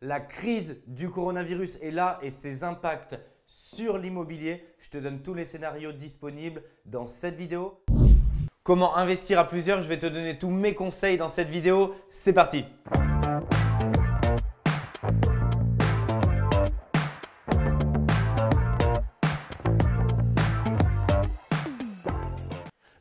La crise du coronavirus est là et ses impacts sur l'immobilier. Je te donne tous les scénarios disponibles dans cette vidéo. Comment investir à plusieurs? Je vais te donner tous mes conseils dans cette vidéo. C'est parti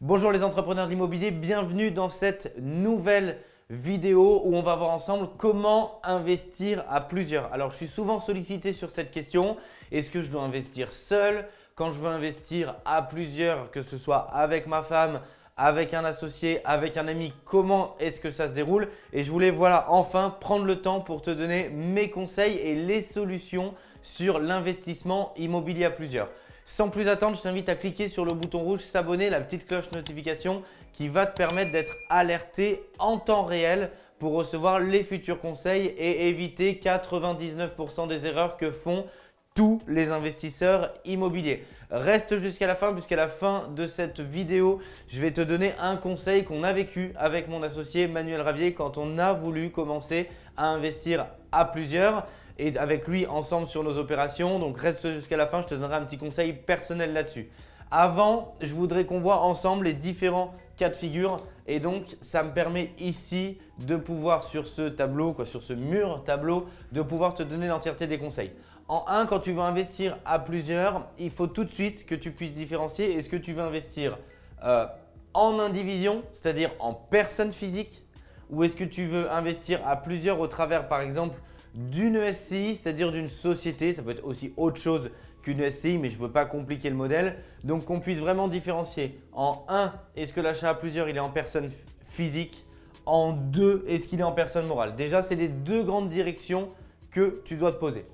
Bonjour les entrepreneurs d'immobilier, bienvenue dans cette nouvelle vidéo où on va voir ensemble comment investir à plusieurs. Alors, je suis souvent sollicité sur cette question. Est-ce que je dois investir seul? Quand je veux investir à plusieurs, que ce soit avec ma femme, avec un associé, avec un ami, comment est-ce que ça se déroule? Et je voulais voilà enfin prendre le temps pour te donner mes conseils et les solutions sur l'investissement immobilier à plusieurs. Sans plus attendre, je t'invite à cliquer sur le bouton rouge s'abonner, la petite cloche notification qui va te permettre d'être alerté en temps réel pour recevoir les futurs conseils et éviter 99% des erreurs que font tous les investisseurs immobiliers. Reste jusqu'à la fin puisqu'à la fin de cette vidéo, je vais te donner un conseil qu'on a vécu avec mon associé Manuel Ravier quand on a voulu commencer à investir à plusieurs et avec lui ensemble sur nos opérations. Donc reste jusqu'à la fin, je te donnerai un petit conseil personnel là-dessus. Avant, je voudrais qu'on voit ensemble les différents cas de figure et donc ça me permet ici de pouvoir sur ce tableau, quoi, sur ce mur tableau, de pouvoir te donner l'entièreté des conseils. En un, quand tu veux investir à plusieurs, il faut tout de suite que tu puisses différencier est-ce que tu veux investir euh, en indivision, c'est-à-dire en personne physique, ou est-ce que tu veux investir à plusieurs au travers par exemple d'une SCI, c'est-à-dire d'une société. Ça peut être aussi autre chose qu'une SCI, mais je ne veux pas compliquer le modèle. Donc qu'on puisse vraiment différencier. En 1, est-ce que l'achat à plusieurs, il est en personne physique? En 2, est-ce qu'il est en personne morale? Déjà, c'est les deux grandes directions que tu dois te poser.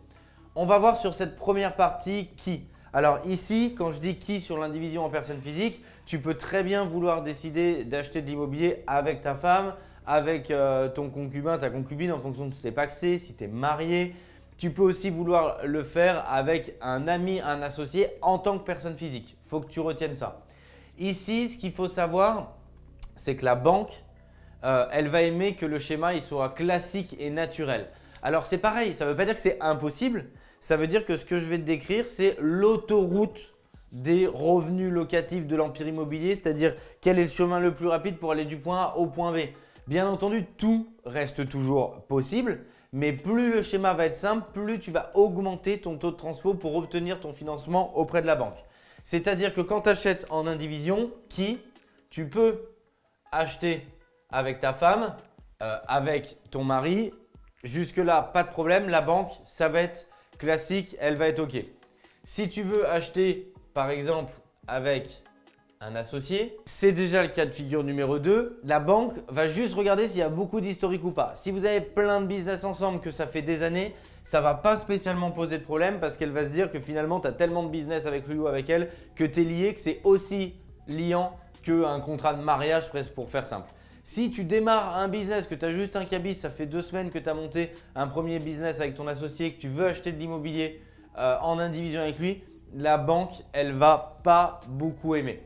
On va voir sur cette première partie qui. Alors ici, quand je dis qui sur l'indivision en personne physique, tu peux très bien vouloir décider d'acheter de l'immobilier avec ta femme, avec euh, ton concubin, ta concubine en fonction de si tu es paxé, si tu es marié. Tu peux aussi vouloir le faire avec un ami, un associé en tant que personne physique. Faut que tu retiennes ça. Ici, ce qu'il faut savoir, c'est que la banque, euh, elle va aimer que le schéma soit classique et naturel. Alors c'est pareil, ça ne veut pas dire que c'est impossible. Ça veut dire que ce que je vais te décrire, c'est l'autoroute des revenus locatifs de l'empire immobilier, c'est-à-dire quel est le chemin le plus rapide pour aller du point A au point B. Bien entendu, tout reste toujours possible, mais plus le schéma va être simple, plus tu vas augmenter ton taux de transfert pour obtenir ton financement auprès de la banque. C'est-à-dire que quand tu achètes en indivision, qui tu peux acheter avec ta femme, euh, avec ton mari, jusque-là, pas de problème, la banque, ça va être classique, elle va être OK. Si tu veux acheter, par exemple, avec un associé. C'est déjà le cas de figure numéro 2. La banque va juste regarder s'il y a beaucoup d'historique ou pas. Si vous avez plein de business ensemble que ça fait des années, ça va pas spécialement poser de problème parce qu'elle va se dire que finalement tu as tellement de business avec lui ou avec elle que tu es lié, que c'est aussi liant qu'un contrat de mariage presque pour faire simple. Si tu démarres un business, que tu as juste un cabis, ça fait deux semaines que tu as monté un premier business avec ton associé, que tu veux acheter de l'immobilier euh, en indivision avec lui, la banque, elle va pas beaucoup aimer.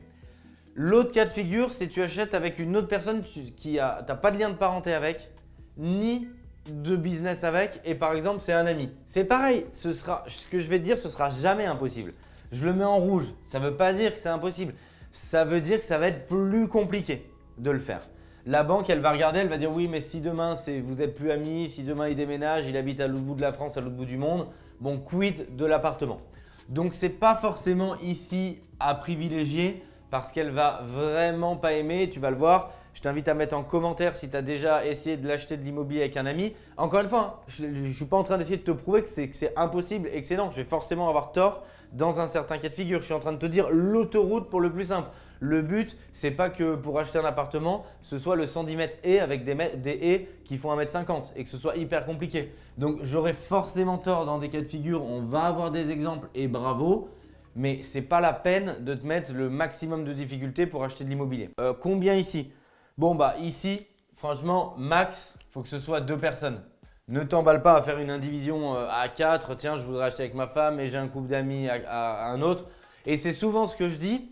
L'autre cas de figure, c'est tu achètes avec une autre personne qui a, n'as pas de lien de parenté avec, ni de business avec, et par exemple c'est un ami. C'est pareil, ce, sera, ce que je vais te dire, ce sera jamais impossible. Je le mets en rouge, ça veut pas dire que c'est impossible. Ça veut dire que ça va être plus compliqué de le faire. La banque, elle va regarder, elle va dire oui, mais si demain vous êtes plus amis, si demain il déménage, il habite à l'autre bout de la France, à l'autre bout du monde, bon, quid de l'appartement? Donc c'est pas forcément ici à privilégier parce qu'elle va vraiment pas aimer. Tu vas le voir. Je t'invite à mettre en commentaire si tu as déjà essayé de l'acheter de l'immobilier avec un ami. Encore une fois, je ne suis pas en train d'essayer de te prouver que c'est impossible et que c'est non. Je vais forcément avoir tort dans un certain cas de figure. Je suis en train de te dire l'autoroute pour le plus simple. Le but, c'est pas que pour acheter un appartement, ce soit le 110 mètres et avec des, des haies qui font 1m50 et que ce soit hyper compliqué. Donc j'aurai forcément tort dans des cas de figure. On va avoir des exemples et bravo mais ce n'est pas la peine de te mettre le maximum de difficultés pour acheter de l'immobilier. Euh, combien ici? Bon, bah ici, franchement, max, il faut que ce soit deux personnes. Ne t'emballe pas à faire une indivision euh, à quatre. Tiens, je voudrais acheter avec ma femme et j'ai un couple d'amis à, un autre. Et c'est souvent ce que je dis.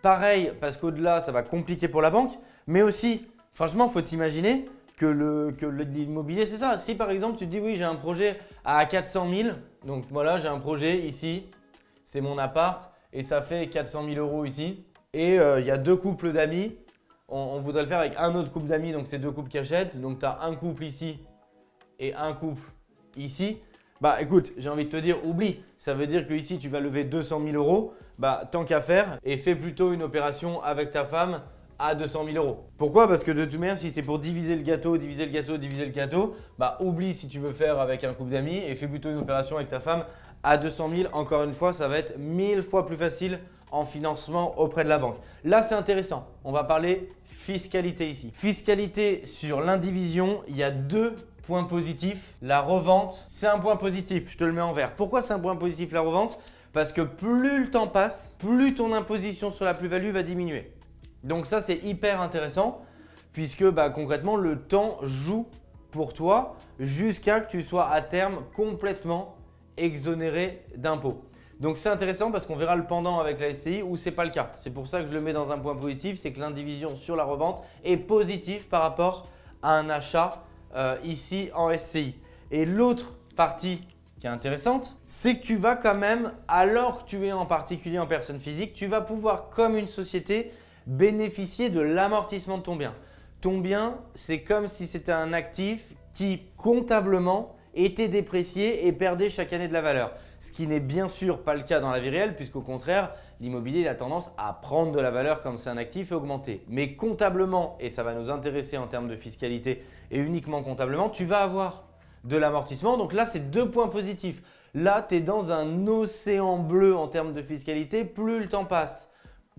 Pareil, parce qu'au-delà, ça va compliquer pour la banque. Mais aussi, franchement, faut t'imaginer que l'immobilier, c'est ça. Si par exemple tu te dis oui, j'ai un projet à 400 000, donc voilà, j'ai un projet ici, c'est mon appart et ça fait 400 000 euros ici. Et euh, il y a deux couples d'amis, on, voudrait le faire avec un autre couple d'amis, donc c'est deux couples qui achètent. Donc tu as un couple ici et un couple ici. Bah écoute, j'ai envie de te dire, oublie. Ça veut dire que ici tu vas lever 200 000 euros. Bah tant qu'à faire, et fais plutôt une opération avec ta femme à 200 000 euros. Pourquoi? Parce que de toute manière, si c'est pour diviser le gâteau, diviser le gâteau, diviser le gâteau, bah oublie si tu veux faire avec un couple d'amis et fais plutôt une opération avec ta femme à 200 000. Encore une fois, ça va être mille fois plus facile en financement auprès de la banque. Là, c'est intéressant. On va parler fiscalité ici. Fiscalité sur l'indivision, il y a deux points positifs. La revente, c'est un point positif. Je te le mets en vert. Pourquoi c'est un point positif la revente? Parce que plus le temps passe, plus ton imposition sur la plus-value va diminuer. Donc ça, c'est hyper intéressant puisque bah, concrètement, le temps joue pour toi jusqu'à que tu sois à terme complètement exonéré d'impôts. Donc c'est intéressant parce qu'on verra le pendant avec la SCI où c'est pas le cas. C'est pour ça que je le mets dans un point positif, c'est que l'indivision sur la revente est positive par rapport à un achat euh, ici en SCI. Et l'autre partie qui est intéressante, c'est que tu vas quand même, alors que tu es en particulier en personne physique, tu vas pouvoir comme une société bénéficier de l'amortissement de ton bien. Ton bien, c'est comme si c'était un actif qui comptablement était déprécié et perdait chaque année de la valeur. Ce qui n'est bien sûr pas le cas dans la vie réelle puisqu'au contraire, l'immobilier a tendance à prendre de la valeur comme c'est un actif et augmenter. Mais comptablement, et ça va nous intéresser en termes de fiscalité et uniquement comptablement, tu vas avoir de l'amortissement. Donc là, c'est deux points positifs. Là, tu es dans un océan bleu en termes de fiscalité. Plus le temps passe,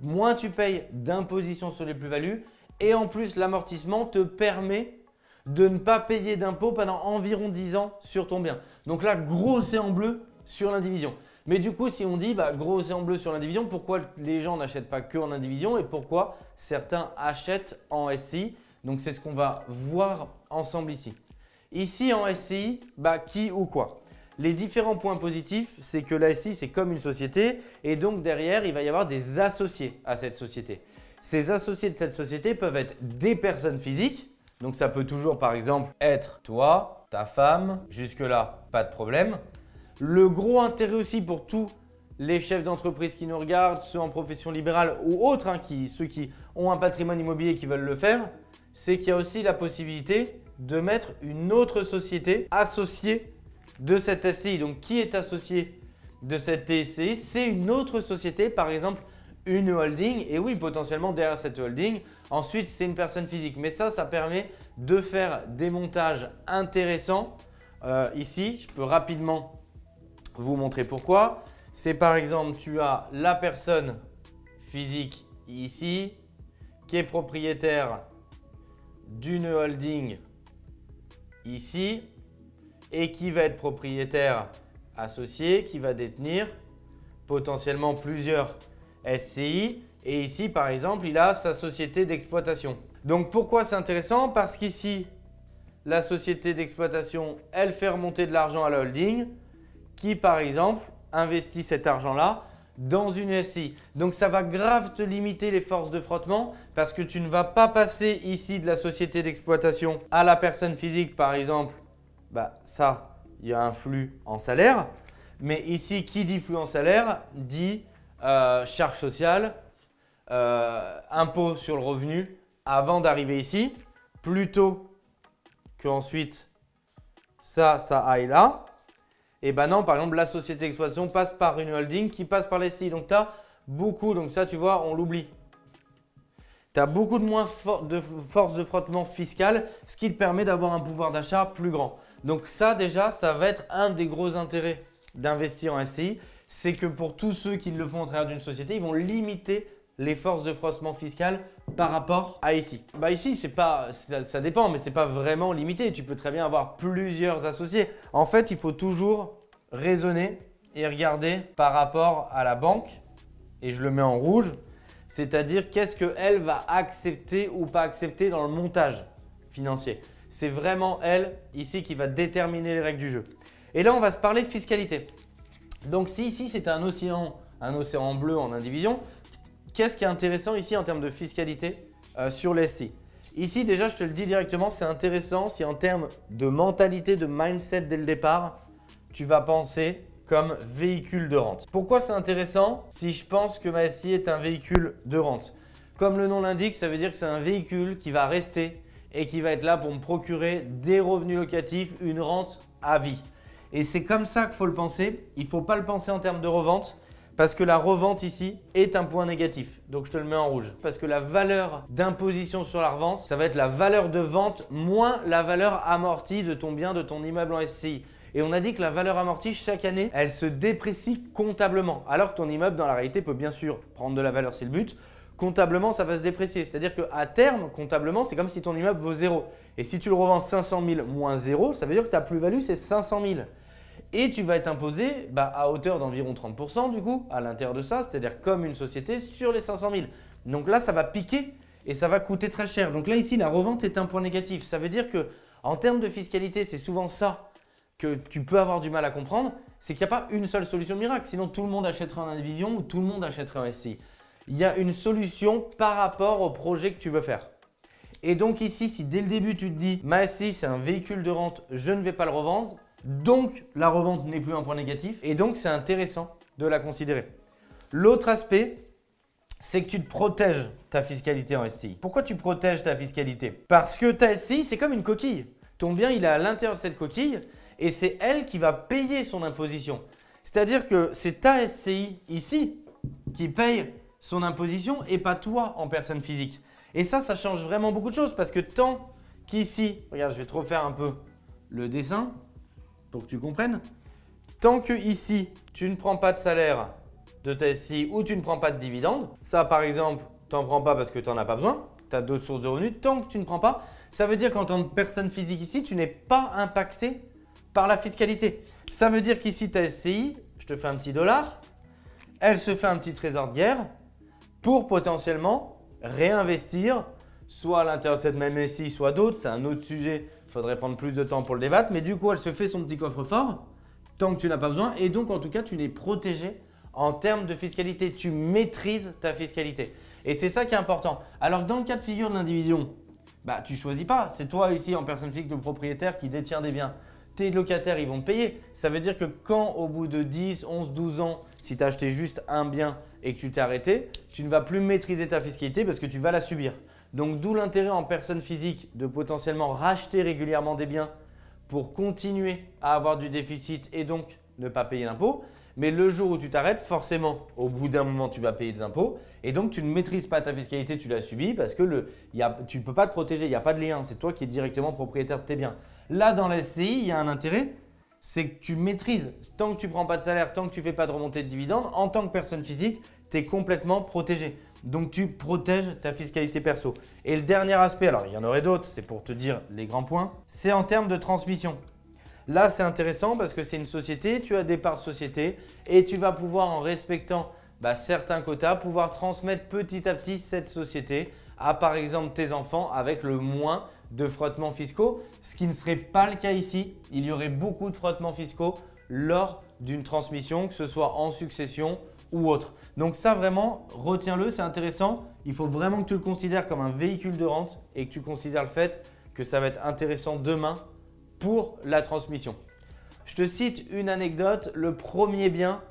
moins tu payes d'imposition sur les plus-values et en plus l'amortissement te permet de ne pas payer d'impôts pendant environ 10 ans sur ton bien. Donc là, gros océan bleu sur l'indivision. Mais du coup, si on dit bah, gros océan bleu sur l'indivision, pourquoi les gens n'achètent pas que en indivision et pourquoi certains achètent en SCI Donc c'est ce qu'on va voir ensemble ici. Ici en SCI, bah, qui ou quoi? Les différents points positifs, c'est que la SCI, c'est comme une société et donc derrière, il va y avoir des associés à cette société. Ces associés de cette société peuvent être des personnes physiques, donc ça peut toujours par exemple être toi, ta femme, jusque-là, pas de problème. Le gros intérêt aussi pour tous les chefs d'entreprise qui nous regardent, ceux en profession libérale ou autres, hein, ceux qui ont un patrimoine immobilier et qui veulent le faire, c'est qu'il y a aussi la possibilité de mettre une autre société associée de cette SCI. Donc, qui est associé de cette SCI C'est une autre société, par exemple une holding. Et oui, potentiellement derrière cette holding, ensuite c'est une personne physique. Mais ça, ça permet de faire des montages intéressants. Euh, ici, je peux rapidement vous montrer pourquoi. C'est par exemple, tu as la personne physique ici qui est propriétaire d'une holding ici et qui va être propriétaire associé, qui va détenir potentiellement plusieurs SCI. Et ici, par exemple, il a sa société d'exploitation. Donc pourquoi c'est intéressant? Parce qu'ici, la société d'exploitation, elle fait remonter de l'argent à la holding qui, par exemple, investit cet argent-là dans une SCI. Donc ça va grave te limiter les forces de frottement parce que tu ne vas pas passer ici de la société d'exploitation à la personne physique, par exemple. Bah, ça, il y a un flux en salaire. Mais ici, qui dit flux en salaire dit euh, charge sociale, euh, impôt sur le revenu avant d'arriver ici, plutôt qu'ensuite ça, ça aille là. Et ben non, par exemple, la société d'exploitation passe par une holding qui passe par les. Donc tu as beaucoup, donc ça tu vois, on l'oublie. Tu as beaucoup de moins de force de frottement fiscal, ce qui te permet d'avoir un pouvoir d'achat plus grand. Donc ça déjà, ça va être un des gros intérêts d'investir en SCI, c'est que pour tous ceux qui le font au travers d'une société, ils vont limiter les forces de frottement fiscal par rapport à ici. Bah ici, c'est pas, ça, dépend, mais c'est pas vraiment limité. Tu peux très bien avoir plusieurs associés. En fait, il faut toujours raisonner et regarder par rapport à la banque. Et je le mets en rouge. C'est-à-dire qu'est-ce qu'elle va accepter ou pas accepter dans le montage financier. C'est vraiment elle ici qui va déterminer les règles du jeu. Et là, on va se parler fiscalité. Donc si ici c'est un océan, un océan bleu en indivision, qu'est-ce qui est intéressant ici en termes de fiscalité euh, sur les SCI Ici, déjà, je te le dis directement, c'est intéressant si en termes de mentalité, de mindset dès le départ, tu vas penser comme véhicule de rente. Pourquoi c'est intéressant si je pense que ma SCI est un véhicule de rente? Comme le nom l'indique, ça veut dire que c'est un véhicule qui va rester et qui va être là pour me procurer des revenus locatifs, une rente à vie. Et c'est comme ça qu'il faut le penser. Il ne faut pas le penser en termes de revente parce que la revente ici est un point négatif. Donc je te le mets en rouge. Parce que la valeur d'imposition sur la revente, ça va être la valeur de vente moins la valeur amortie de ton bien, de ton immeuble en SCI. Et on a dit que la valeur amortie, chaque année, elle se déprécie comptablement. Alors que ton immeuble, dans la réalité, peut bien sûr prendre de la valeur, c'est le but. Comptablement, ça va se déprécier. C'est-à-dire qu'à terme, comptablement, c'est comme si ton immeuble vaut zéro. Et si tu le revends 500 000 moins 0, ça veut dire que ta plus-value, c'est 500 000. Et tu vas être imposé bah, à hauteur d'environ 30% du coup, à l'intérieur de ça, c'est-à-dire comme une société sur les 500 000. Donc là, ça va piquer et ça va coûter très cher. Donc là, ici, la revente est un point négatif. Ça veut dire que en termes de fiscalité, c'est souvent ça que tu peux avoir du mal à comprendre, c'est qu'il n'y a pas une seule solution miracle. Sinon, tout le monde achèterait en indivision ou tout le monde achèterait en SCI. Il y a une solution par rapport au projet que tu veux faire. Et donc ici, si dès le début tu te dis ma SCI c'est un véhicule de rente, je ne vais pas le revendre, donc la revente n'est plus un point négatif et donc c'est intéressant de la considérer. L'autre aspect, c'est que tu te protèges ta fiscalité en SCI. Pourquoi tu protèges ta fiscalité? Parce que ta SCI, c'est comme une coquille. Ton bien, il est à l'intérieur de cette coquille et c'est elle qui va payer son imposition. C'est-à-dire que c'est ta SCI ici qui paye son imposition et pas toi en personne physique. Et ça, ça change vraiment beaucoup de choses parce que tant qu'ici, regarde, je vais te refaire un peu le dessin pour que tu comprennes. Tant que ici, tu ne prends pas de salaire de ta SCI ou tu ne prends pas de dividende, ça par exemple, tu n'en prends pas parce que tu n'en as pas besoin, tu as d'autres sources de revenus, tant que tu ne prends pas, ça veut dire qu'en tant que personne physique ici, tu n'es pas impacté par la fiscalité. Ça veut dire qu'ici, ta SCI, je te fais un petit dollar, elle se fait un petit trésor de guerre pour potentiellement réinvestir soit à l'intérieur de cette même SCI, soit d'autres. C'est un autre sujet, il faudrait prendre plus de temps pour le débattre. Mais du coup, elle se fait son petit coffre-fort tant que tu n'as pas besoin. Et donc, en tout cas, tu n'es protégé en termes de fiscalité. Tu maîtrises ta fiscalité. Et c'est ça qui est important. Alors, dans le cas de figure de l'indivision, bah, tu choisis pas. C'est toi ici, en personne physique, le propriétaire qui détient des biens tes locataires, ils vont te payer. Ça veut dire que quand au bout de 10, 11, 12 ans, si tu as acheté juste un bien et que tu t'es arrêté, tu ne vas plus maîtriser ta fiscalité parce que tu vas la subir. Donc d'où l'intérêt en personne physique de potentiellement racheter régulièrement des biens pour continuer à avoir du déficit et donc ne pas payer d'impôts. Mais le jour où tu t'arrêtes, forcément, au bout d'un moment, tu vas payer des impôts. Et donc, tu ne maîtrises pas ta fiscalité, tu la subis parce que tu ne peux pas te protéger, il n'y a pas de lien. C'est toi qui es directement propriétaire de tes biens. Là, dans la SCI, il y a un intérêt, c'est que tu maîtrises. Tant que tu ne prends pas de salaire, tant que tu ne fais pas de remontée de dividendes, en tant que personne physique, tu es complètement protégé. Donc, tu protèges ta fiscalité perso. Et le dernier aspect, alors il y en aurait d'autres, c'est pour te dire les grands points, c'est en termes de transmission. Là, c'est intéressant parce que c'est une société, tu as des parts de société et tu vas pouvoir, en respectant bah, certains quotas, pouvoir transmettre petit à petit cette société à par exemple tes enfants avec le moins de frottements fiscaux, ce qui ne serait pas le cas ici. Il y aurait beaucoup de frottements fiscaux lors d'une transmission, que ce soit en succession ou autre. Donc ça vraiment, retiens-le, c'est intéressant. Il faut vraiment que tu le considères comme un véhicule de rente et que tu considères le fait que ça va être intéressant demain pour la transmission. Je te cite une anecdote. Le premier bien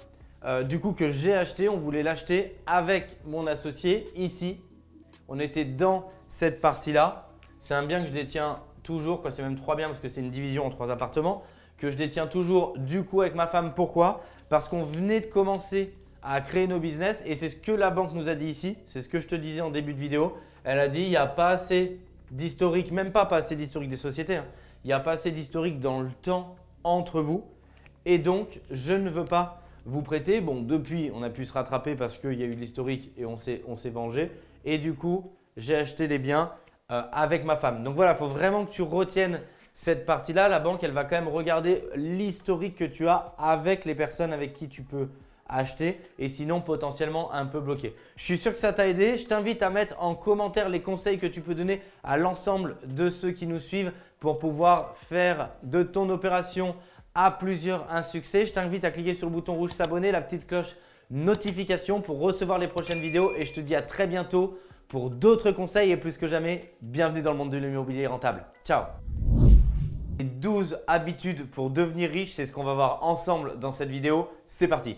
euh, du coup que j'ai acheté, on voulait l'acheter avec mon associé ici. On était dans cette partie-là. C'est un bien que je détiens toujours, c'est même trois biens parce que c'est une division en trois appartements, que je détiens toujours du coup avec ma femme. Pourquoi? Parce qu'on venait de commencer à créer nos business et c'est ce que la banque nous a dit ici. C'est ce que je te disais en début de vidéo. Elle a dit il n'y a pas assez d'historique, même pas pas assez d'historique des sociétés. Hein. Il n'y a pas assez d'historique dans le temps entre vous. Et donc, je ne veux pas vous prêter. Bon, depuis, on a pu se rattraper parce qu'il y a eu de l'historique et on s'est vengé. Et du coup, j'ai acheté les biens euh, avec ma femme. Donc voilà, il faut vraiment que tu retiennes cette partie-là. La banque, elle va quand même regarder l'historique que tu as avec les personnes avec qui tu peux acheter et sinon potentiellement un peu bloqué. Je suis sûr que ça t'a aidé. Je t'invite à mettre en commentaire les conseils que tu peux donner à l'ensemble de ceux qui nous suivent pour pouvoir faire de ton opération à plusieurs un succès. Je t'invite à cliquer sur le bouton rouge s'abonner, la petite cloche notification pour recevoir les prochaines vidéos et je te dis à très bientôt pour d'autres conseils et plus que jamais, bienvenue dans le monde de l'immobilier rentable. Ciao 12 habitudes pour devenir riche, c'est ce qu'on va voir ensemble dans cette vidéo. C'est parti